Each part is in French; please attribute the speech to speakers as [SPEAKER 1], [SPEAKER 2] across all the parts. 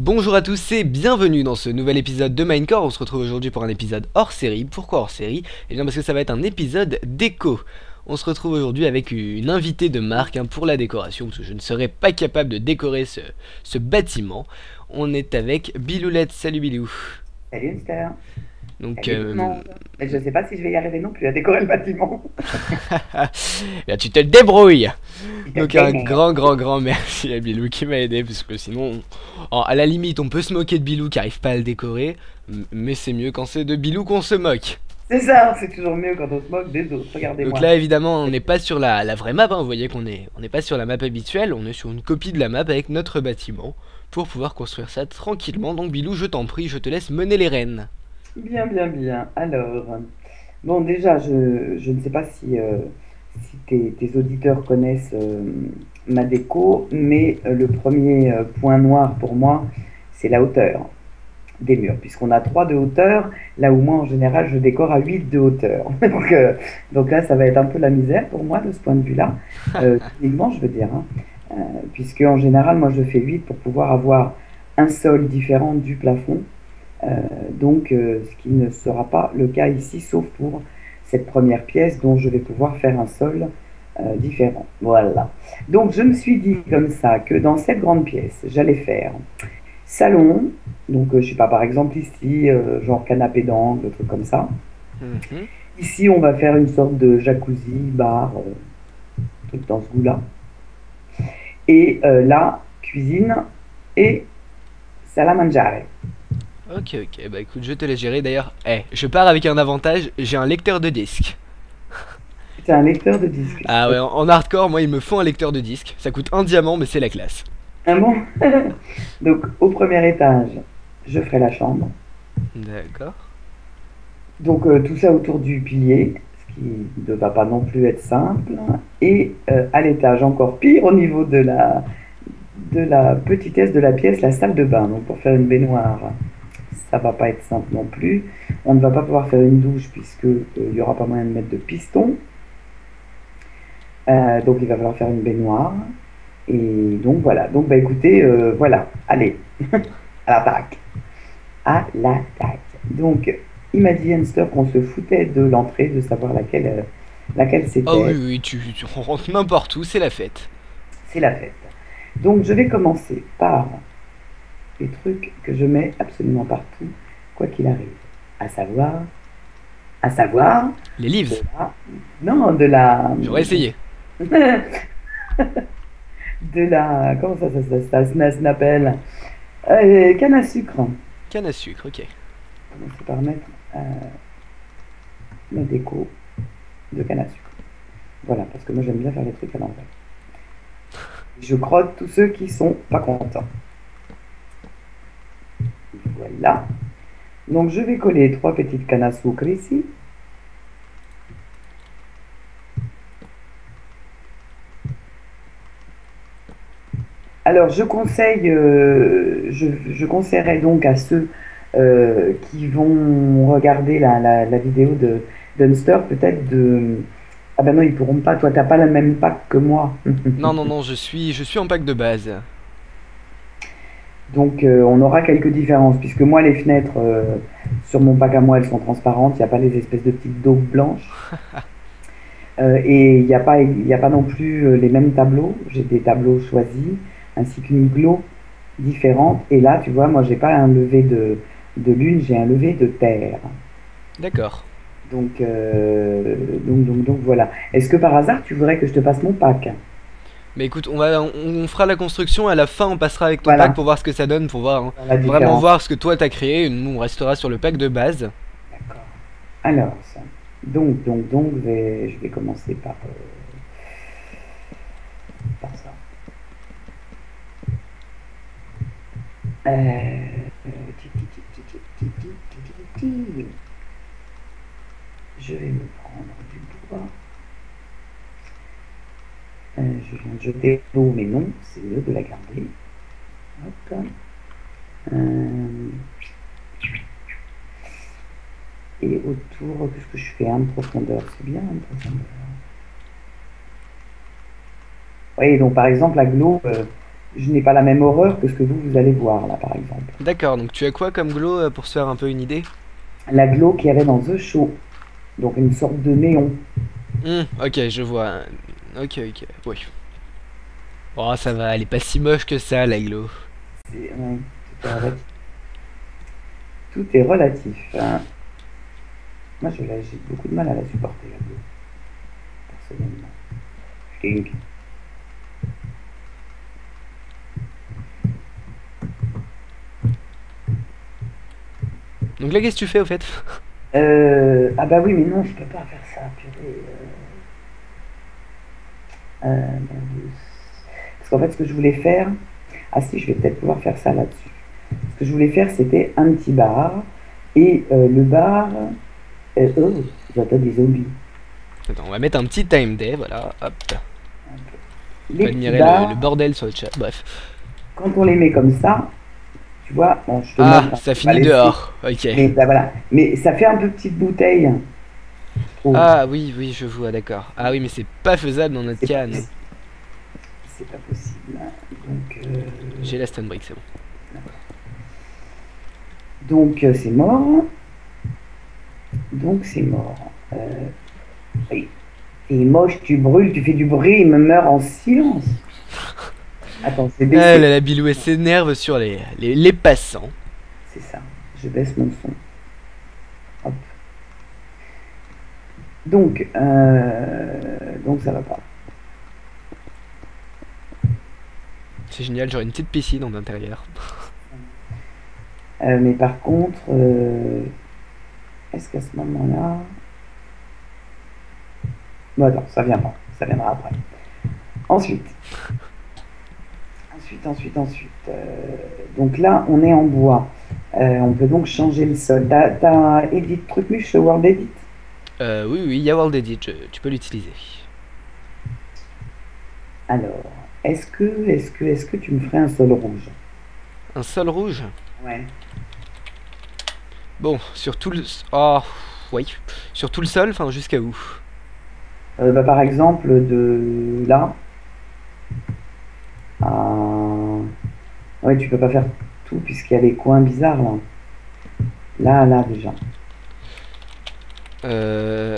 [SPEAKER 1] Bonjour à tous et bienvenue dans ce nouvel épisode de Minecore. On se retrouve aujourd'hui pour un épisode hors série. Pourquoi hors série? Eh bien parce que ça va être un épisode déco. On se retrouve aujourd'hui avec une invitée de marque hein, pour la décoration, parce que je ne serais pas capable de décorer ce, ce bâtiment. On est avec Biloulette. Salut Bilou.
[SPEAKER 2] Salut Mister.
[SPEAKER 1] Donc, euh.
[SPEAKER 2] Mais je sais pas si je vais y arriver non plus à décorer le bâtiment.
[SPEAKER 1] là, tu te débrouilles. Donc un grand, grand, grand merci à Bilou qui m'a aidé, parce que sinon, à la limite, on peut se moquer de Bilou qui arrive pas à le décorer, mais c'est mieux quand c'est de Bilou qu'on se moque.
[SPEAKER 2] C'est ça, c'est toujours mieux quand on se moque des autres. Regardez-moi.
[SPEAKER 1] Donc là, évidemment, on n'est pas sur la, la vraie map, hein, vous voyez qu'on est, on n'est pas sur la map habituelle, on est sur une copie de la map avec notre bâtiment, pour pouvoir construire ça tranquillement. Donc Bilou, je t'en prie, je te laisse mener les rênes.
[SPEAKER 2] Bien, bien, bien. Alors, bon, déjà, je, je ne sais pas si, euh, si tes, tes auditeurs connaissent euh, ma déco, mais euh, le premier point noir pour moi, c'est la hauteur des murs, puisqu'on a 3 de hauteur, là où moi, en général, je décore à 8 de hauteur. donc, donc là, ça va être un peu la misère pour moi, de ce point de vue-là. Techniquement, je veux dire. hein. Puisque, en général, moi, je fais 8 pour pouvoir avoir un sol différent du plafond. Euh, donc, euh, ce qui ne sera pas le cas ici, sauf pour cette première pièce dont je vais pouvoir faire un sol euh, différent. Voilà. Donc, je me suis dit comme ça que dans cette grande pièce, j'allais faire salon. Donc, je sais pas, par exemple ici, genre canapé d'angle, truc comme ça.
[SPEAKER 1] Mhm.
[SPEAKER 2] Ici, on va faire une sorte de jacuzzi, bar, euh, truc dans ce goût-là. Et euh, là, cuisine et salle à mangiare.
[SPEAKER 1] Ok, ok, bah écoute, je te laisse gérer. D'ailleurs, eh, je pars avec un avantage, j'ai un lecteur de disques.
[SPEAKER 2] C'est un lecteur de disques.
[SPEAKER 1] Ah ouais, en, en hardcore, moi, il me faut un lecteur de disques. Ça coûte un diamant, mais c'est la classe.
[SPEAKER 2] Ah bon Donc, au premier étage, je ferai la chambre.
[SPEAKER 1] D'accord.
[SPEAKER 2] Donc, euh, tout ça autour du pilier, ce qui ne va pas non plus être simple. Et euh, à l'étage, encore pire, au niveau de la, de la petitesse de la pièce, la salle de bain. Donc, pour faire une baignoire, ça va pas être simple non plus. On ne va pas pouvoir faire une douche puisque euh, il n'y aura pas moyen de mettre de piston. Euh, donc, il va falloir faire une baignoire. Et donc, voilà. Donc, bah écoutez, euh, voilà. Allez, à l'attaque. À l'attaque. Donc, il m'a dit Hamster qu'on se foutait de l'entrée, de savoir laquelle, laquelle c'était.
[SPEAKER 1] Oh oui, oui, tu, tu on rentre n'importe où, c'est la fête.
[SPEAKER 2] C'est la fête. Donc, je vais commencer par les trucs que je mets absolument partout, quoi qu'il arrive. À savoir, à savoir,
[SPEAKER 1] Les livres,
[SPEAKER 2] de la, non, de la,
[SPEAKER 1] j'aurais essayé.
[SPEAKER 2] de la, comment ça, ça, ça, ça, ça s'appelle Euh, Canne à sucre.
[SPEAKER 1] Canne à sucre, ok.
[SPEAKER 2] commencer par mettre euh, ma déco de canne à sucre. Voilà, parce que moi j'aime bien faire les trucs à l'envers. Je crotte tous ceux qui sont pas contents. Voilà. Donc je vais coller trois petites cannes à sucre ici. Alors je conseille, euh, je, conseillerais donc à ceux euh, qui vont regarder la, la, la vidéo de Dunster, peut-être de... Ah ben non, ils pourront pas, toi t'as pas la même pack que moi.
[SPEAKER 1] Non, non, non, je suis, je suis en pack de base.
[SPEAKER 2] Donc euh, on aura quelques différences, puisque moi les fenêtres euh, sur mon pack à moi elles sont transparentes, il n'y a pas les espèces de petites daubes blanches. Euh, et il n'y a, pas- il y a pas non plus les mêmes tableaux, j'ai des tableaux choisis, ainsi qu'une glow différente. Et là, tu vois, moi j'ai pas un lever de, de lune, j'ai un lever de terre.
[SPEAKER 1] D'accord.
[SPEAKER 2] Donc, donc, donc, donc voilà. Est-ce que par hasard tu voudrais que je te passe mon pack?
[SPEAKER 1] Mais écoute, on, va, on, fera la construction à la fin, on passera avec ton pack pour voir ce que ça donne, pour voir vraiment voir ce que toi t'as créé. Nous, on restera sur le pack de base.
[SPEAKER 2] D'accord. Alors, ça. donc, donc, donc, je vais, commencer par, euh, par ça. Euh... Je vais me prendre du bois. Euh, je viens de jeter l'eau, mais non, c'est mieux de la garder. Hop. Euh, et autour, qu'est-ce que je fais? De profondeur, c'est bien, un de profondeur. Oui, donc par exemple, la glow, euh, je n'ai pas la même horreur que ce que vous, vous allez voir là, par exemple.
[SPEAKER 1] D'accord, donc tu as quoi comme glow euh, pour se faire un peu une idée?
[SPEAKER 2] La glow qu'il y avait dans The Show. Donc une sorte de néon.
[SPEAKER 1] Hmm, ok, je vois. Ok, ok, oui. Oh, ça va, elle est pas si moche que ça, la glow.
[SPEAKER 2] C'est- ouais, tout est relatif. Tout est relatif. hein. Moi, j'ai beaucoup de mal à la supporter, la glow. Personnellement.
[SPEAKER 1] Donc là, qu'est-ce que tu fais au fait?
[SPEAKER 2] Euh, ah bah oui, mais non, je peux pas faire ça, purée. Euh... Euh. Parce qu'en fait, ce que je voulais faire... Ah si, je vais peut-être pouvoir faire ça là-dessus. Ce que je voulais faire, c'était un petit bar. Et euh, le bar... Euh, oh, j'entends des zombies.
[SPEAKER 1] Attends, on va mettre un petit time day, voilà, hop.
[SPEAKER 2] Les
[SPEAKER 1] Pas
[SPEAKER 2] petits
[SPEAKER 1] admirer
[SPEAKER 2] bars,
[SPEAKER 1] le, le bordel sur le chat, bref.
[SPEAKER 2] quand on les met comme ça, tu vois, bon, je te
[SPEAKER 1] Ah,
[SPEAKER 2] montre,
[SPEAKER 1] ça finit dehors, ok.
[SPEAKER 2] Mais, bah, voilà. mais ça fait un peu petite bouteille. Trouve.
[SPEAKER 1] Ah oui, oui, je vois, d'accord. Ah oui, mais c'est pas faisable dans notre canne.
[SPEAKER 2] C'est pas possible. hein. Donc, euh,
[SPEAKER 1] J'ai la stun break, c'est bon.
[SPEAKER 2] donc euh, c'est mort. Donc c'est mort. Euh, oui. T'es moche, tu brûles, tu fais du bruit, il me meurt en silence. Attends, c'est
[SPEAKER 1] Ah
[SPEAKER 2] baissé.
[SPEAKER 1] là là, Bilou, elle s'énerve sur les, les, les passants.
[SPEAKER 2] C'est ça. Je baisse mon son. Hop. Donc, euh, donc ça va pas.
[SPEAKER 1] C'est génial, j'aurais une petite piscine en intérieur.
[SPEAKER 2] Euh, mais par contre, euh, est-ce qu'à ce moment-là... Bon, attends, ça vient pas. Ça viendra après. Ensuite. Ensuite, ensuite, ensuite. euh, donc là, on est en bois. On peut donc changer le sol. T'as, Edit Trucmuche Word Edit?
[SPEAKER 1] Euh, oui, oui, il y a World Edit, je- tu peux l'utiliser.
[SPEAKER 2] Alors, est-ce que, est-ce que, est-ce que tu me ferais un sol rouge?
[SPEAKER 1] Un sol rouge?
[SPEAKER 2] Ouais.
[SPEAKER 1] Bon, sur tout le... Oh, oui. Sur tout le sol, enfin jusqu'à où?
[SPEAKER 2] Euh, bah, par exemple, de là à... Ouais, tu peux pas faire tout puisqu'il y a des coins bizarres là. Là, là déjà.
[SPEAKER 1] Euh...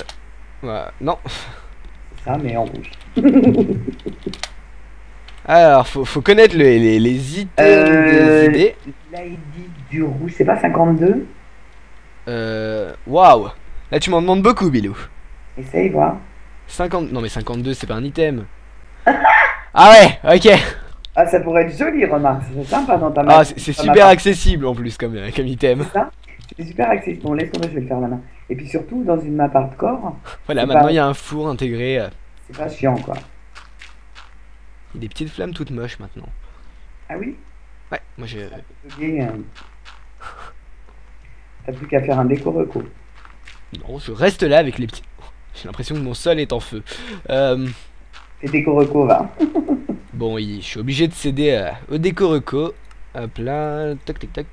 [SPEAKER 1] ouais, non.
[SPEAKER 2] C'est ça, mais en rouge.
[SPEAKER 1] Alors, faut, faut connaître le- les, les
[SPEAKER 2] Euh,
[SPEAKER 1] idées.
[SPEAKER 2] L'ID du rouge, c'est pas 52
[SPEAKER 1] Euh... Waouh Là, tu m'en demandes beaucoup, Bilou.
[SPEAKER 2] Essaye, voir.
[SPEAKER 1] 50... Non, mais 52, c'est pas un item. ah ouais, ok.
[SPEAKER 2] Ah, ça pourrait être joli, remarque. C'est sympa dans ta
[SPEAKER 1] Ah,
[SPEAKER 2] main.
[SPEAKER 1] c'est c'est
[SPEAKER 2] ma
[SPEAKER 1] super accessible en plus comme, comme item.
[SPEAKER 2] C'est ça? C'est super accessible. Bon, laisse tomber, je vais le faire maintenant. Et puis surtout, dans une map hardcore,
[SPEAKER 1] Voilà, maintenant
[SPEAKER 2] pas-
[SPEAKER 1] il y a un four intégré. euh,
[SPEAKER 2] c'est pas chiant, quoi.
[SPEAKER 1] Il y a des petites flammes toutes moches maintenant.
[SPEAKER 2] Ah oui?
[SPEAKER 1] Ouais, moi j'ai...
[SPEAKER 2] Euh. T'as plus qu'à faire un déco-reco.
[SPEAKER 1] Non, je reste là avec les petits... J'ai l'impression que mon sol est en feu. Euh,
[SPEAKER 2] Fais déco-reco, va.
[SPEAKER 1] bon, je suis obligé de céder au déco reco. Hop là, tac tac tac.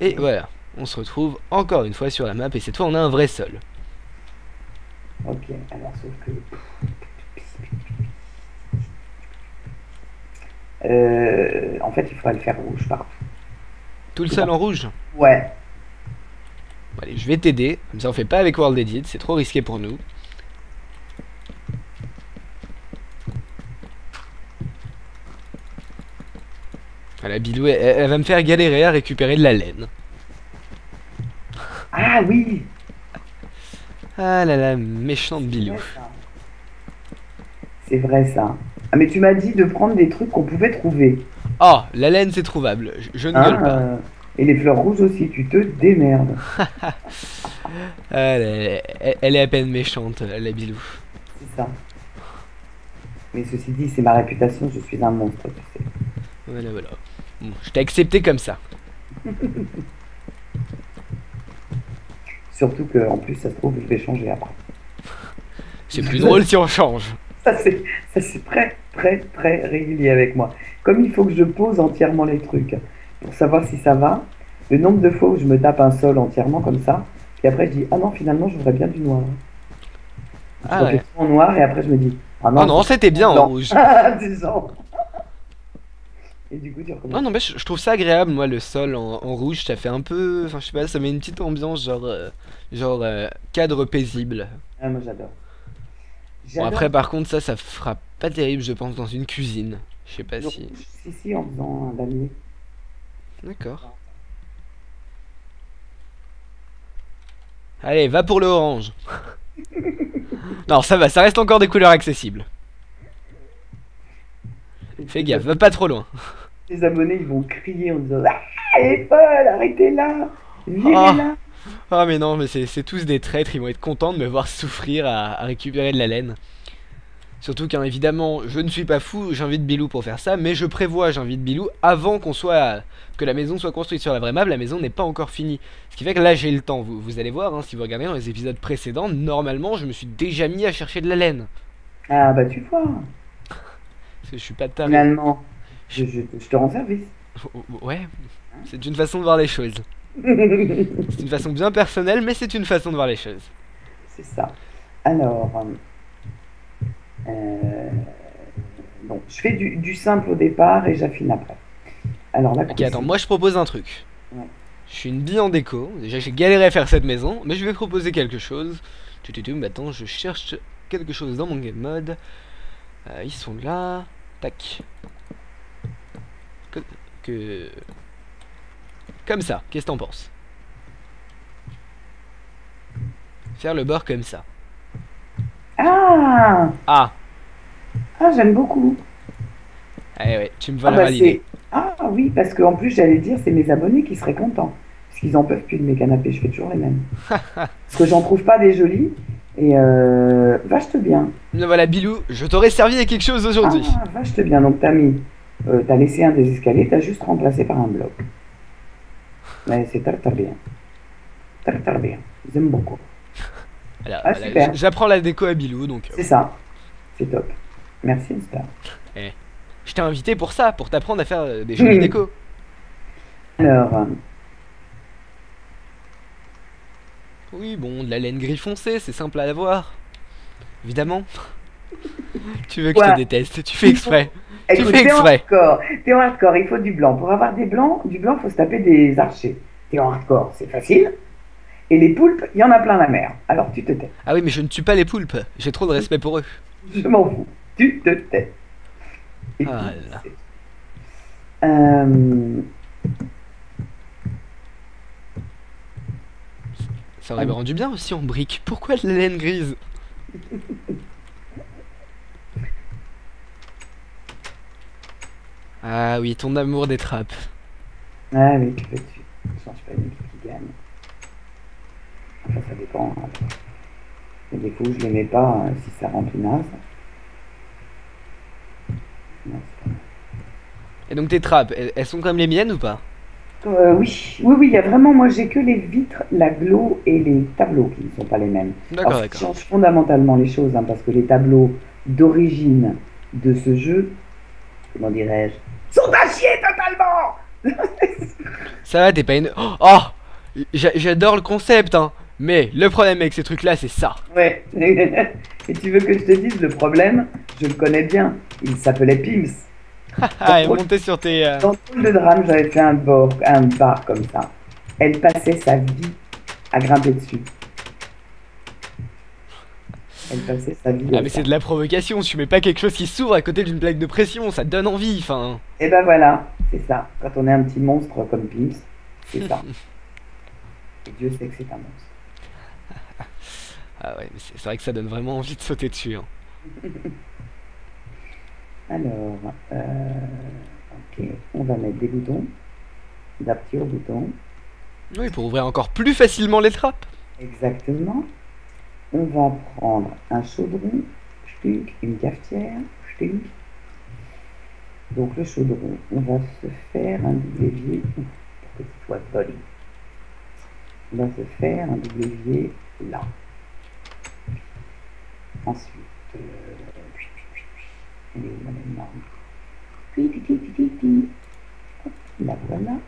[SPEAKER 1] Et voilà, on se retrouve encore une fois sur la map et cette fois on a un vrai sol.
[SPEAKER 2] Ok, alors sauf que. Euh, en fait, il faudrait le faire rouge partout.
[SPEAKER 1] Tout le sol en rouge?
[SPEAKER 2] Ouais.
[SPEAKER 1] Bon, Allez, je vais t'aider. Comme ça on fait pas avec World Edit, c'est trop risqué pour nous. Voilà, Bilou, elle, elle va me faire galérer à récupérer de la laine.
[SPEAKER 2] Ah oui
[SPEAKER 1] Ah là là, méchante Bilou.
[SPEAKER 2] C'est vrai ça. Ah mais tu m'as dit de prendre des trucs qu'on pouvait trouver.
[SPEAKER 1] Oh, la laine c'est trouvable, je, je ne
[SPEAKER 2] Hein,
[SPEAKER 1] gueule pas.
[SPEAKER 2] euh, et les fleurs rouges aussi, tu te démerdes.
[SPEAKER 1] Ah, elle, est- elle- elle est à peine méchante, la Bilou.
[SPEAKER 2] C'est ça. Mais ceci dit, c'est ma réputation, je suis un monstre, tu sais.
[SPEAKER 1] Voilà, voilà. Bon, je t'ai accepté comme ça.
[SPEAKER 2] Surtout que en plus, ça se trouve, je vais changer après.
[SPEAKER 1] C'est plus drôle si on change.
[SPEAKER 2] Ça c'est, ça c'est très très très régulier avec moi. Comme il faut que je pose entièrement les trucs pour savoir si ça va, le nombre de fois où je me tape un sol entièrement comme ça, puis après je dis ah non finalement je voudrais bien du noir. Je
[SPEAKER 1] Ah ouais.
[SPEAKER 2] en noir et après je me dis ah non,
[SPEAKER 1] Oh non, c'était bien en rouge.
[SPEAKER 2] Ah, des gens. Et du coup, tu recommences.
[SPEAKER 1] Non, non, mais je, je trouve ça agréable, moi, le sol en, en rouge, ça fait un peu. Enfin, je sais pas, ça met une petite ambiance, genre. euh, genre euh, cadre paisible.
[SPEAKER 2] Ah, moi, j'adore.
[SPEAKER 1] Bon,
[SPEAKER 2] J'adore.
[SPEAKER 1] après, par contre, ça, ça fera pas terrible, je pense, dans une cuisine. Je sais pas si.
[SPEAKER 2] si, si, en faisant un damier.
[SPEAKER 1] D'accord. Allez, va pour le orange. non, ça va, ça reste encore des couleurs accessibles. Fais gaffe, va pas trop loin.
[SPEAKER 2] Les abonnés, ils vont crier en disant Ah, elle est folle, arrêtez-la Virez-la
[SPEAKER 1] Ah mais non, mais c'est tous des traîtres, ils vont être contents de me voir souffrir à, à récupérer de la laine. Surtout qu'un évidemment, je ne suis pas fou, j'invite Bilou pour faire ça, mais je prévois, j'invite Bilou avant qu'on soit que la maison soit construite sur la vraie map, la maison n'est pas encore finie. Ce qui fait que là j'ai le temps, vous, vous allez voir, hein, si vous regardez dans les épisodes précédents, normalement je me suis déjà mis à chercher de la laine.
[SPEAKER 2] Ah, bah tu vois,
[SPEAKER 1] Parce que je suis pas taré.
[SPEAKER 2] finalement, je, je- je te rends service.
[SPEAKER 1] Ouais, c'est une façon de voir les choses. C'est une façon bien personnelle, mais c'est une façon de voir les choses.
[SPEAKER 2] C'est ça. Alors, euh, bon, je fais du, du simple au départ et j'affine après. Alors
[SPEAKER 1] Ok, attends, moi je propose un truc.
[SPEAKER 2] Ouais.
[SPEAKER 1] Je suis une bille en déco. Déjà, j'ai galéré à faire cette maison, mais je vais proposer quelque chose. Tu, tu, tu, mais attends, je cherche quelque chose dans mon game mode. Euh, ils sont là. Tac. Que. que- Comme ça, qu'est-ce que t'en penses? Faire le bord comme ça.
[SPEAKER 2] Ah,
[SPEAKER 1] Ah
[SPEAKER 2] ah j'aime beaucoup.
[SPEAKER 1] Eh ouais, tu me
[SPEAKER 2] Ah, bah, ah oui, parce qu'en plus, j'allais dire, c'est mes abonnés qui seraient contents. Parce qu'ils en peuvent plus de mes canapés, je fais toujours les mêmes. parce que j'en trouve pas des jolis. Et euh, vache-te bien.
[SPEAKER 1] Voilà, Bilou, je t'aurais servi à quelque chose aujourd'hui.
[SPEAKER 2] Ah, vache-te bien. Donc, t'as mis, euh, t'as laissé un des escaliers, t'as juste remplacé par un bloc. Mais c'est très très bien. Très très bien. J'aime beaucoup.
[SPEAKER 1] Voilà,
[SPEAKER 2] Ah, super.
[SPEAKER 1] J'apprends la déco à Bilou, donc euh,
[SPEAKER 2] C'est ça. C'est top. Merci, Star.
[SPEAKER 1] je t'ai invité pour ça, pour t'apprendre à faire euh, des jolies décos.
[SPEAKER 2] Alors, euh,
[SPEAKER 1] Oui, bon, de la laine gris foncé, c'est simple à avoir. Évidemment. tu veux que je te déteste, tu fais exprès. Tu fais
[SPEAKER 2] t'es en hardcore. T'es en hardcore, il faut du blanc. Pour avoir des blancs, du blanc, faut se taper des archers. T'es en hardcore, c'est facile. Et les poulpes, il y en a plein la mer. Alors tu te tais.
[SPEAKER 1] Ah oui, mais je ne tue pas les poulpes, j'ai trop de respect pour eux.
[SPEAKER 2] Je m'en fous. Tu te tais. Et
[SPEAKER 1] Ah là.
[SPEAKER 2] Euh,
[SPEAKER 1] Ça aurait rendu bien aussi en brique. Pourquoi de la laine grise? Ah oui, ton amour des trappes.
[SPEAKER 2] Ah oui, tu peux dessus. Je change pas une équipe qui gagne. Enfin, ça dépend. des fois je les mets pas euh, si ça rend tout naze. Non, c'est pas
[SPEAKER 1] Et donc tes trappes, elles, elles sont comme les miennes ou pas?
[SPEAKER 2] Euh, oui, oui, oui, il y a vraiment, moi j'ai que les vitres, la glow et les tableaux qui ne sont pas les mêmes.
[SPEAKER 1] D'accord, d'accord.
[SPEAKER 2] change fondamentalement les choses, hein, parce que les tableaux d'origine de ce jeu, comment dirais-je, sont à chier totalement
[SPEAKER 1] Ça va, t'es pas une... Oh, J'a- J'adore le concept, hein Mais le problème avec ces trucs-là, c'est ça.
[SPEAKER 2] Ouais. et tu veux que je te dise le problème Je le connais bien. Il s'appelait Pims.
[SPEAKER 1] Ah, et monter sur tes... euh,
[SPEAKER 2] Dans tout le drame, j'avais fait un bar, un bar comme ça. Elle passait sa vie à grimper dessus. Sa vie.
[SPEAKER 1] Ah mais c'est de la provocation, tu mets pas quelque chose qui s'ouvre à côté d'une plaque de pression, ça te donne envie, enfin...
[SPEAKER 2] Et ben voilà, c'est ça. Quand on est un petit monstre comme Pims, c'est ça. Et Dieu sait que c'est un monstre.
[SPEAKER 1] Ah ouais, mais c'est vrai que ça donne vraiment envie de sauter dessus. hein.
[SPEAKER 2] Alors, euh, ok, on va mettre des boutons, des petits boutons.
[SPEAKER 1] Oui, pour ouvrir encore plus facilement les trappes.
[SPEAKER 2] Exactement. On va prendre un chaudron, une cafetière, chtuk. Donc le chaudron, on va se faire un double pour que ce soit. On va se faire un double là. Ensuite, est où, pi. Hop, La voilà.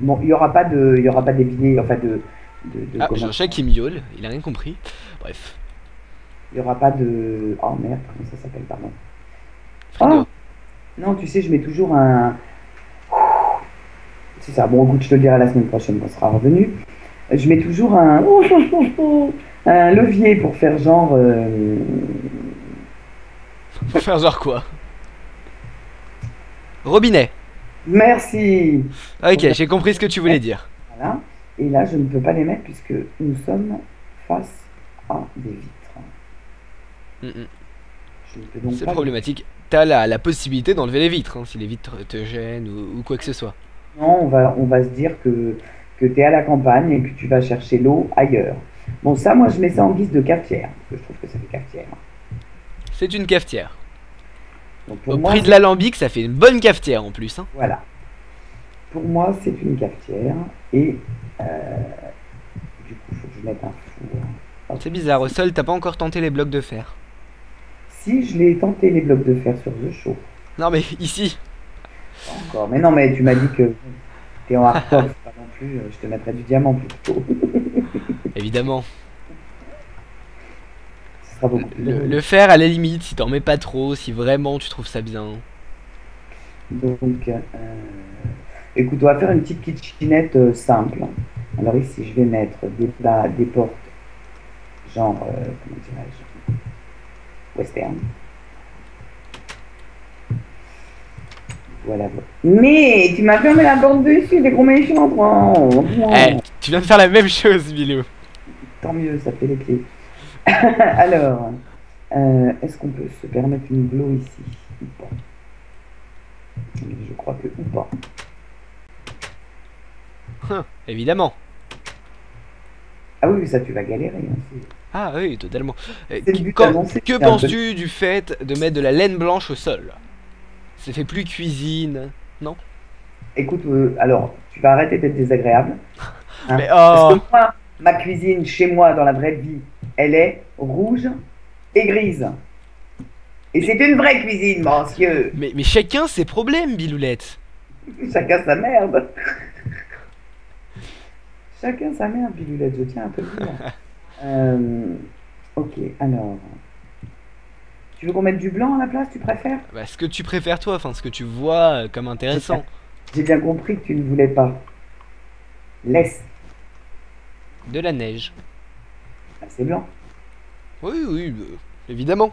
[SPEAKER 2] Bon, il n'y aura pas de, il y aura pas d'évier, enfin de, de, de
[SPEAKER 1] Ah, j'ai un chat qui miaule, il a rien compris. Bref.
[SPEAKER 2] il y aura pas de, oh merde, comment ça s'appelle, pardon. Ah Non, tu sais, je mets toujours un. C'est ça. Bon, écoute, je te le dirai la semaine prochaine quand on sera revenu. Je mets toujours un. Un levier pour faire genre. euh,
[SPEAKER 1] Faut faire genre quoi? Robinet.
[SPEAKER 2] Merci.
[SPEAKER 1] Ok, j'ai compris ce que tu voulais dire.
[SPEAKER 2] Voilà. Et là, je ne peux pas les mettre puisque nous sommes face à des vitres.
[SPEAKER 1] Mm, mm. C'est problématique. T'as la, la possibilité d'enlever les vitres, hein, si les vitres te gênent ou, ou quoi que ce soit.
[SPEAKER 2] Non, on va, on va se dire que, que tu es à la campagne et que tu vas chercher l'eau ailleurs. Bon, ça, moi, je mets ça en guise de cafetière. Parce que je trouve que ça fait cafetière.
[SPEAKER 1] C'est une cafetière.
[SPEAKER 2] Donc, pour
[SPEAKER 1] Au
[SPEAKER 2] moi,
[SPEAKER 1] prix de l'alambic, ça fait une bonne cafetière en plus. Hein.
[SPEAKER 2] Voilà. Pour moi, c'est une cafetière. Et euh, du coup, il faut que je mette un four.
[SPEAKER 1] C'est bizarre, au sol, t'as pas encore tenté les blocs de fer.
[SPEAKER 2] Si je l'ai tenté les blocs de fer sur The Show,
[SPEAKER 1] Non mais ici,
[SPEAKER 2] pas encore. Mais non, mais tu m'as dit que t'es en hardcore, pas non plus. euh, Je te mettrais du diamant plutôt.
[SPEAKER 1] évidemment.
[SPEAKER 2] Ce sera beaucoup plus
[SPEAKER 1] Le, le fer, à la limite, si t'en mets pas trop, si vraiment tu trouves ça bien.
[SPEAKER 2] Donc, euh, écoute, on va faire une petite kitchenette euh, simple. Alors ici, je vais mettre des, des portes, genre, euh, comment dirais-je, western. Voilà. voilà. Mais tu m'as fermé la porte dessus, t'es gros méchant, toi. Non.
[SPEAKER 1] Eh, tu viens de faire la même chose, Bilou.
[SPEAKER 2] Tant mieux, ça fait les pieds. Alors, euh, est-ce qu'on peut se permettre une glow ici ou pas? Je crois que ou pas.
[SPEAKER 1] Évidemment.
[SPEAKER 2] Ah oui, ça tu vas galérer. hein,
[SPEAKER 1] Ah oui, totalement. Euh, quand- que penses-tu du fait de mettre de la laine blanche au sol? Ça fait plus cuisine.
[SPEAKER 2] Écoute, euh, alors, tu vas arrêter d'être désagréable. hein,
[SPEAKER 1] Mais
[SPEAKER 2] Parce
[SPEAKER 1] oh
[SPEAKER 2] que moi, ma cuisine chez moi, dans la vraie vie, elle est rouge et grise. Et c'est une vraie cuisine, monsieur.
[SPEAKER 1] mais, mais chacun ses problèmes, Biloulette.
[SPEAKER 2] Chacun sa merde. Chacun sa merde, Pilulette, je tiens à te le dire. Euh, ok, alors. Tu veux qu'on mette du blanc à la place, tu préfères?
[SPEAKER 1] Bah, ce que tu préfères toi, enfin ce que tu vois euh, comme intéressant.
[SPEAKER 2] J'ai bien compris que tu ne voulais pas. Laisse.
[SPEAKER 1] De la neige.
[SPEAKER 2] Ah, c'est blanc.
[SPEAKER 1] Oui, oui, euh, évidemment.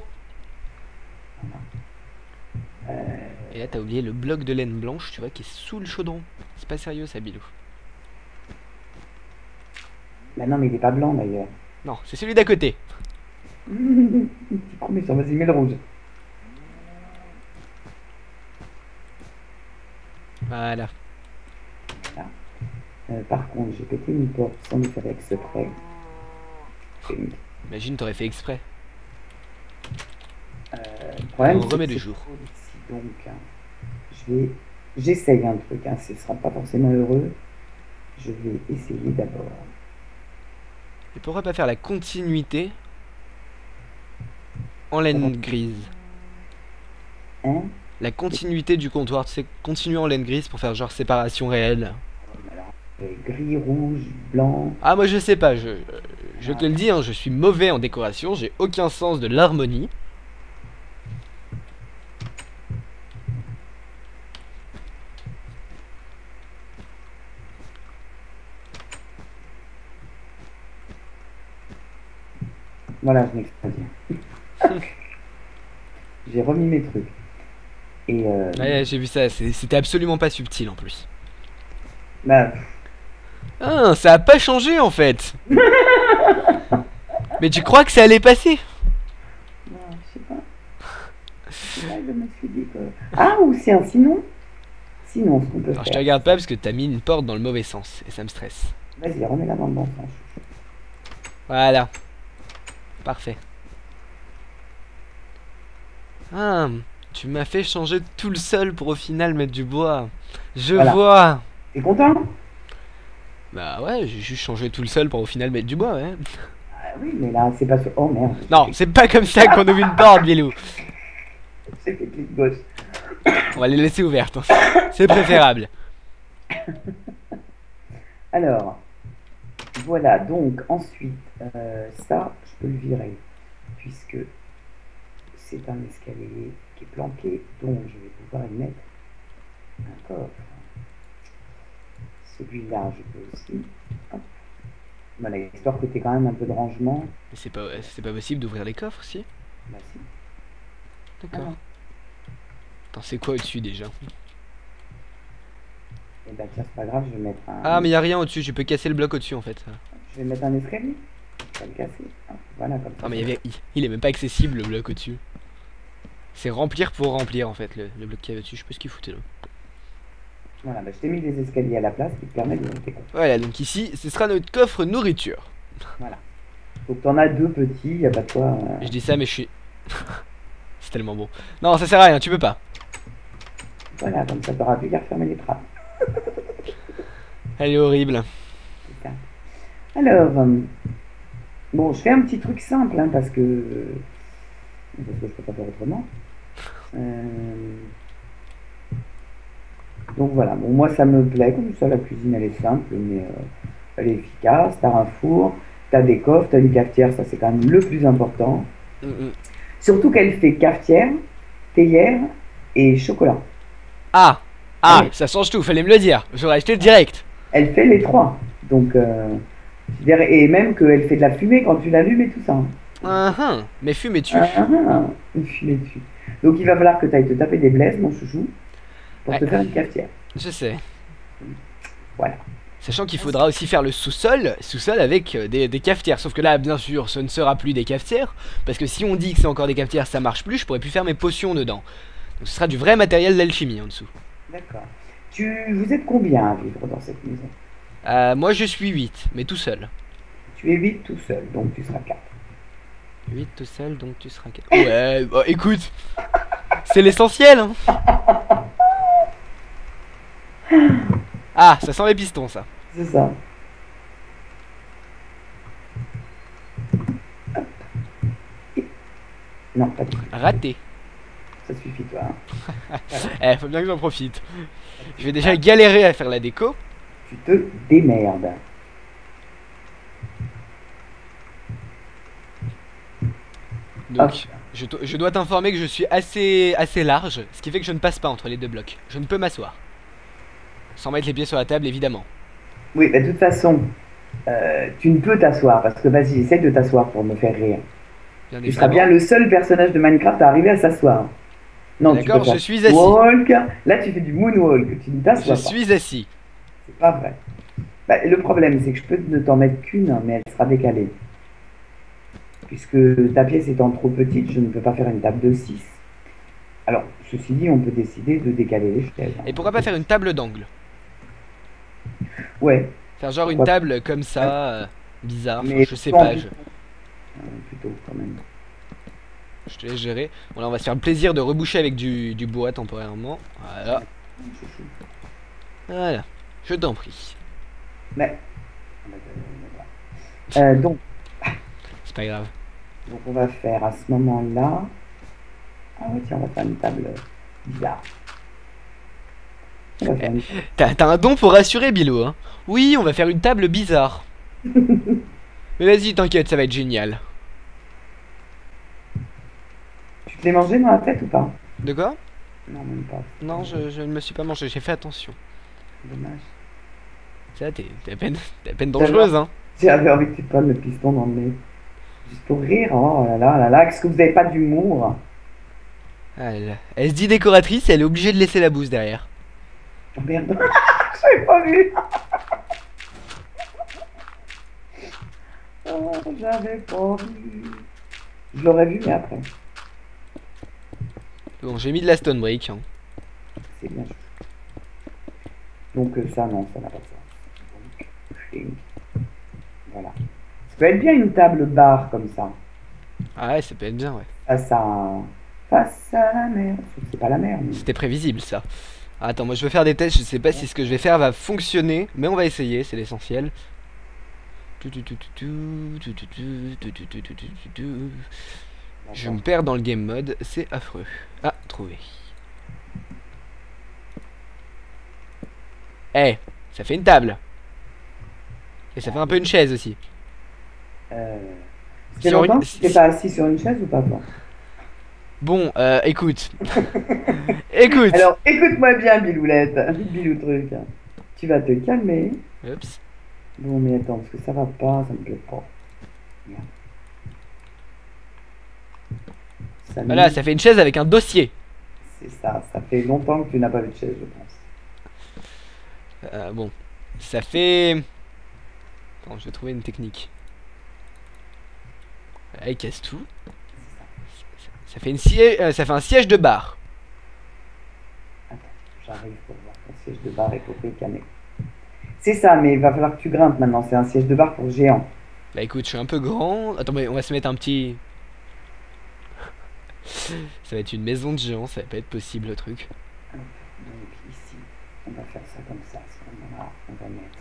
[SPEAKER 1] Et là, t'as oublié le bloc de laine blanche, tu vois, qui est sous le chaudron. C'est pas sérieux, ça, Bilou.
[SPEAKER 2] Bah non, mais il est pas blanc d'ailleurs.
[SPEAKER 1] Non, c'est celui d'à côté.
[SPEAKER 2] Petit gros méchant, vas-y, mets le rouge.
[SPEAKER 1] Voilà.
[SPEAKER 2] Euh, par contre, j'ai pété une porte sans le faire exprès.
[SPEAKER 1] Imagine, t'aurais fait exprès.
[SPEAKER 2] Euh, le problème,
[SPEAKER 1] On remet
[SPEAKER 2] c'est
[SPEAKER 1] jour.
[SPEAKER 2] donc, hein, je vais, j'essaye un truc. Hein, ce sera pas forcément heureux. Je vais essayer d'abord.
[SPEAKER 1] Et pourquoi pas faire la continuité en laine grise
[SPEAKER 2] Hein
[SPEAKER 1] La continuité du comptoir, tu sais, continuer en laine grise pour faire genre séparation réelle.
[SPEAKER 2] Euh, gris, rouge, blanc.
[SPEAKER 1] Ah, moi je sais pas, je, je te le dis, hein, je suis mauvais en décoration, j'ai aucun sens de l'harmonie.
[SPEAKER 2] Voilà, je m'exprime bien. J'ai remis mes trucs. Et euh,
[SPEAKER 1] Ouais, j'ai vu ça, c'était absolument pas subtil en plus.
[SPEAKER 2] bah,
[SPEAKER 1] Ah, ça a pas changé en fait Mais tu crois que ça allait passer?
[SPEAKER 2] Non, je sais pas. Là, je me suis dit que. Ah, ou c'est un sinon? Sinon, ce qu'on peut
[SPEAKER 1] Alors je te
[SPEAKER 2] faire.
[SPEAKER 1] regarde pas parce que t'as mis une porte dans le mauvais sens et ça me stresse.
[SPEAKER 2] Vas-y, remets-la dans le bon sens.
[SPEAKER 1] Voilà. Parfait. Ah, tu m'as fait changer tout le sol pour au final mettre du bois. Je
[SPEAKER 2] Voilà.
[SPEAKER 1] vois.
[SPEAKER 2] T'es content?
[SPEAKER 1] Bah ouais, j'ai juste changé tout le sol pour au final mettre du bois, ouais.
[SPEAKER 2] Ah oui, mais là, c'est pas. Oh merde.
[SPEAKER 1] Non, c'est pas comme ça qu'on ouvre une porte, Bilou.
[SPEAKER 2] J'ai fait clic gauche.
[SPEAKER 1] On va les laisser ouvertes. hein. C'est préférable.
[SPEAKER 2] Alors, voilà, donc ensuite, euh, ça, je peux le virer, puisque c'est un escalier qui est planqué, donc je vais pouvoir y mettre un coffre. Celui-là, je peux aussi. Hop. Voilà, histoire que tu quand même un peu de rangement.
[SPEAKER 1] Mais c'est pas, c'est pas possible d'ouvrir les coffres, si?
[SPEAKER 2] Bah si.
[SPEAKER 1] D'accord.
[SPEAKER 2] Ah.
[SPEAKER 1] Attends, c'est quoi au-dessus déjà?
[SPEAKER 2] Et bah tiens, c'est pas grave, je vais mettre un.
[SPEAKER 1] Ah, mais y a rien au-dessus, je peux casser le bloc au-dessus en fait.
[SPEAKER 2] Je vais mettre un escalier. Je vais le casser. Hop, Voilà, comme ça.
[SPEAKER 1] Ah, mais y avait, il, est même pas accessible le bloc au-dessus. C'est remplir pour remplir en fait, le, le bloc qu'il y avait dessus, je sais pas ce qu'il foutait là.
[SPEAKER 2] Voilà, bah, je t'ai mis des escaliers à la place qui te permettent de monter.
[SPEAKER 1] Voilà, donc ici, ce sera notre coffre nourriture.
[SPEAKER 2] Voilà. Donc t'en as deux petits, y a pas de quoi. euh,
[SPEAKER 1] Je dis ça, mais je suis. c'est tellement bon. Non, ça sert à rien, tu peux pas.
[SPEAKER 2] Voilà, comme ça t'auras plus qu'à refermer les trappes.
[SPEAKER 1] Elle est horrible.
[SPEAKER 2] Ça. Alors, euh, bon, je fais un petit truc simple, hein, parce que. Parce que je peux pas faire autrement. Euh, Donc voilà, bon, moi ça me plaît, comme ça la cuisine elle est simple, mais euh, elle est efficace. T'as un four, t'as des coffres, t'as une cafetière, ça c'est quand même le plus important.
[SPEAKER 1] Mm.
[SPEAKER 2] Surtout qu'elle fait cafetière, théière et chocolat.
[SPEAKER 1] Ah Ah, ça change tout, fallait me le dire. J'aurais acheté direct.
[SPEAKER 2] Elle fait les trois. Donc, euh, et même qu'elle fait de la fumée quand tu l'allumes et tout ça.
[SPEAKER 1] ah. Mais fume et tu.
[SPEAKER 2] Ah, une fumée dessus. Donc il va falloir que tu ailles te taper des blesses, mon chouchou, pour te faire une cafetière.
[SPEAKER 1] Je sais.
[SPEAKER 2] Voilà.
[SPEAKER 1] Sachant qu'il faudra aussi faire le sous-sol, sous-sol avec euh, des, des cafetières. Sauf que là, bien sûr, ce ne sera plus des cafetières. Parce que si on dit que c'est encore des cafetières, ça marche plus, je pourrais plus faire mes potions dedans. Donc ce sera du vrai matériel d'alchimie en dessous.
[SPEAKER 2] D'accord. Tu, vous êtes combien à vivre dans cette maison?
[SPEAKER 1] Euh, moi je suis 8, mais tout seul.
[SPEAKER 2] Tu es 8 tout seul, donc tu seras 4.
[SPEAKER 1] 8 tout seul, donc tu seras 4. Ouais, bah écoute, c'est l'essentiel. Hein. Ah, ça sent les pistons ça.
[SPEAKER 2] C'est ça. Hop. Non, pas du tout.
[SPEAKER 1] Raté.
[SPEAKER 2] Ça suffit, toi. hein.
[SPEAKER 1] Eh, faut bien que j'en profite. Je vais déjà galérer à faire la déco.
[SPEAKER 2] Tu te démerdes.
[SPEAKER 1] Donc,
[SPEAKER 2] Hop.
[SPEAKER 1] je, dois t'informer que je suis assez, assez large, ce qui fait que je ne passe pas entre les deux blocs. Je ne peux m'asseoir. Sans mettre les pieds sur la table, évidemment.
[SPEAKER 2] Oui, mais de toute façon, euh, tu ne peux t'asseoir, parce que vas-y, essaye de t'asseoir pour me faire rire.
[SPEAKER 1] Bien
[SPEAKER 2] Tu seras bien le seul personnage de Minecraft à arriver à s'asseoir. Non, tu
[SPEAKER 1] D'accord, je suis assis.
[SPEAKER 2] Walk. Là, tu fais du moonwalk. Tu ne
[SPEAKER 1] Je
[SPEAKER 2] t'assois pas.
[SPEAKER 1] suis assis.
[SPEAKER 2] C'est pas vrai. Bah, le problème, c'est que je peux ne t'en mettre qu'une, mais elle sera décalée. Puisque ta pièce étant trop petite, je ne peux pas faire une table de 6. Alors, ceci dit, on peut décider de décaler les chaises.
[SPEAKER 1] Et pourquoi pas faire une table d'angle?
[SPEAKER 2] Ouais,
[SPEAKER 1] Faire genre une table comme ça, euh, bizarre,
[SPEAKER 2] mais
[SPEAKER 1] je sais pas, je.
[SPEAKER 2] Euh, plutôt quand même.
[SPEAKER 1] Je te laisse gérer. Bon là on va se faire le plaisir de reboucher avec du, du bois temporairement. Voilà, voilà, je t'en prie.
[SPEAKER 2] Mais. Euh, donc,
[SPEAKER 1] C'est pas grave.
[SPEAKER 2] donc, on va faire à ce moment-là. Ah ouais, tiens, on va faire une table bizarre. Une
[SPEAKER 1] T'as un don pour rassurer Bilou, hein Oui, on va faire une table bizarre. Mais vas-y, t'inquiète, ça va être génial.
[SPEAKER 2] Tu l'es mangé dans la tête ou pas
[SPEAKER 1] De quoi
[SPEAKER 2] Non, même pas.
[SPEAKER 1] Non, je, je ne me suis pas mangé, j'ai fait attention.
[SPEAKER 2] Dommage.
[SPEAKER 1] Ça, t'es à peine, à peine dangereuse, hein
[SPEAKER 2] J'avais envie que tu te le piston dans le nez. Juste pour rire. Oh là là là là. Qu'est-ce que vous avez pas d'humour
[SPEAKER 1] Ah là là. Elle se dit décoratrice et elle est obligée de laisser la bouse derrière.
[SPEAKER 2] Oh merde. J'avais pas vu. Oh, j'avais pas vu. Je l'aurais vu, mais après.
[SPEAKER 1] Bon, j'ai mis de la stone brick. hein.
[SPEAKER 2] C'est bien. Donc euh, ça, non, ça n'a pas de sens. Donc, ching. Voilà. Ça peut être bien une table barre comme ça.
[SPEAKER 1] Ah ouais, ça peut être bien, ouais.
[SPEAKER 2] Face à, face à la mer. C'est pas la mer. mais-
[SPEAKER 1] C'était prévisible ça. Ah, Attends, moi je veux faire des tests, je sais pas si ce que je vais faire va fonctionner, mais on va essayer, c'est l'essentiel. Je me perds dans le game mode, c'est affreux. Ah, trouvé. Eh, hey, ça fait une table. Et ça fait un peu une chaise aussi.
[SPEAKER 2] Euh... C'est longtemps une... pas assis sur une chaise ou pas toi?
[SPEAKER 1] Bon, euh, écoute. écoute.
[SPEAKER 2] Alors, écoute-moi bien, Biloulette. Bilou truc. Tu vas te calmer.
[SPEAKER 1] Oups.
[SPEAKER 2] Bon, mais attends, parce que ça va pas, ça me plaît pas. Merde. Ça
[SPEAKER 1] Voilà, ça fait une chaise avec un dossier.
[SPEAKER 2] C'est ça, ça fait longtemps que tu n'as pas vu de chaise, je pense.
[SPEAKER 1] Euh, bon, ça fait... Attends, je vais trouver une technique. Là, il casse tout. Ça fait, une siège, euh, ça fait un siège de bar.
[SPEAKER 2] J'arrive pour voir ton siège de bar et pour calmer. C'est ça, mais il va falloir que tu grimpes maintenant. C'est un siège de bar pour géant.
[SPEAKER 1] Bah écoute, je suis un peu grand. Attends, mais on va se mettre un petit... Ça va être une maison de géant, ça va pas être possible le truc.
[SPEAKER 2] Donc ici, on va faire ça comme ça. À ce moment-là, on va mettre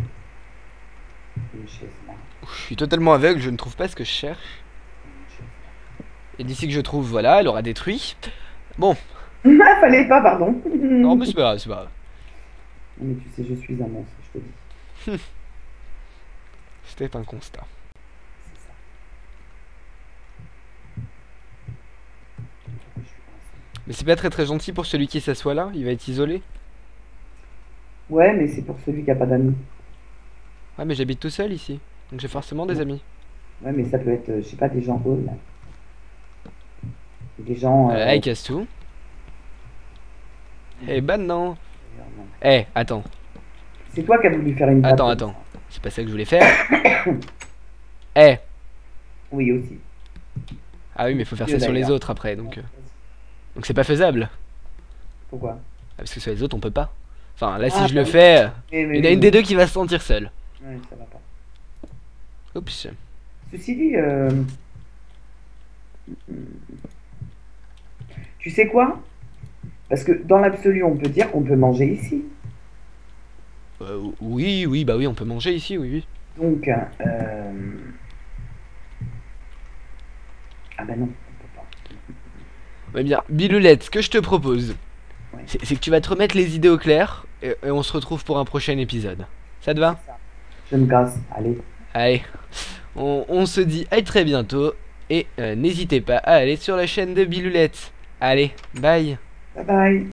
[SPEAKER 2] une chaise là,
[SPEAKER 1] Je suis totalement aveugle, je ne trouve pas ce que je cherche.
[SPEAKER 2] et
[SPEAKER 1] d'ici que je trouve, voilà, elle aura détruit. Bon,
[SPEAKER 2] fallait pas, pardon.
[SPEAKER 1] non mais c'est pas grave, c'est pas grave.
[SPEAKER 2] Mais tu sais, je suis un monstre, je te dis.
[SPEAKER 1] C'était un constat.
[SPEAKER 2] C'est ça. Je suis coincé.
[SPEAKER 1] Mais c'est pas très très gentil pour celui qui s'assoit là, il va être isolé.
[SPEAKER 2] Ouais, mais c'est pour celui qui a pas d'amis.
[SPEAKER 1] Ouais, mais j'habite tout seul ici. Donc j'ai forcément des amis.
[SPEAKER 2] Ouais, mais ça peut être, euh, je sais pas, des gens hauts là. Des gens. euh,
[SPEAKER 1] Voilà, il casse tout. Eh ben non. Eh, attends.
[SPEAKER 2] C'est toi qui as voulu faire une
[SPEAKER 1] Attends, attends. C'est pas ça que je voulais faire. Eh.
[SPEAKER 2] Oui, aussi.
[SPEAKER 1] Ah oui, mais faut faire ça sur les autres après, donc... Donc c'est pas faisable.
[SPEAKER 2] Pourquoi?
[SPEAKER 1] Ah, Parce que sur les autres, on peut pas. Enfin, là, si
[SPEAKER 2] Ah,
[SPEAKER 1] je le
[SPEAKER 2] bah
[SPEAKER 1] fais, euh,
[SPEAKER 2] Mais- mais
[SPEAKER 1] il y en a une des deux qui va se sentir seule.
[SPEAKER 2] Ouais, ça va pas.
[SPEAKER 1] Oups.
[SPEAKER 2] Ceci dit, euh, tu sais quoi? Parce que dans l'absolu, on peut dire qu'on peut manger ici.
[SPEAKER 1] Euh, oui, oui, bah oui, on peut manger ici, oui, oui.
[SPEAKER 2] Donc, euh... ah ben non.
[SPEAKER 1] Eh bien, Biloulette, ce que je te propose, c'est que tu vas te remettre les idées au clair et, et on se retrouve pour un prochain épisode. Ça te va?
[SPEAKER 2] Je me casse. Allez.
[SPEAKER 1] Allez, on, on se dit à très bientôt et euh, n'hésitez pas à aller sur la chaîne de Biloulette. Allez, bye
[SPEAKER 2] Bye bye.